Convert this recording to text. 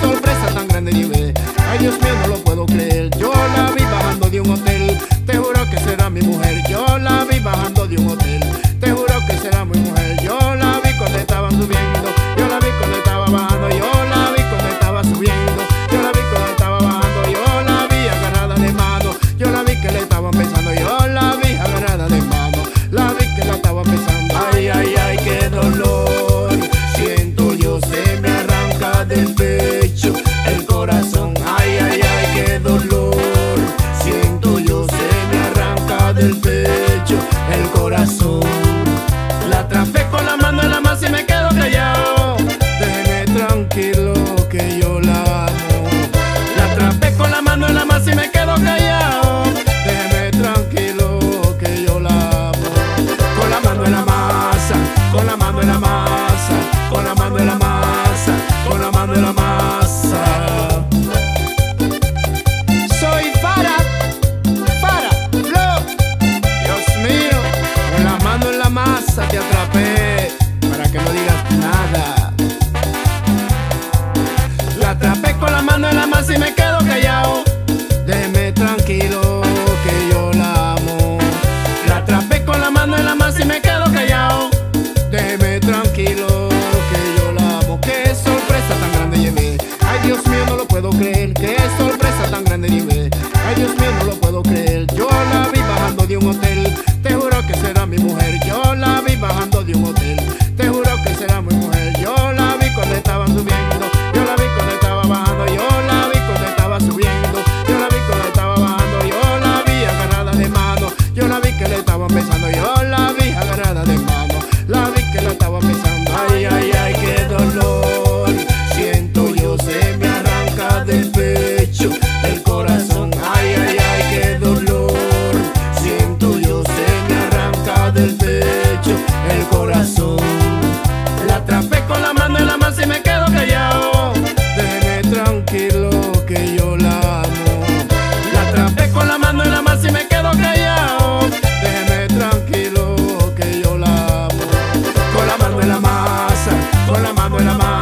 sorpresa tan grande llevé. Ay Dios mío, no lo puedo creer. Yo la vi bajando de un hotel. Te juro que será mi mujer. corazón. lo puedo creer, qué sorpresa tan grande nivel. Ay Dios mío, no lo puedo creer, yo la vi bajando de un hotel. del pecho el corazón. La atrapé con la mano en la masa y me quedo callado. Déjeme tranquilo que yo la amo. La atrapé con la mano en la masa y me quedo callado. Déjeme tranquilo que yo la amo. Con la mano en la masa, con la mano en la masa.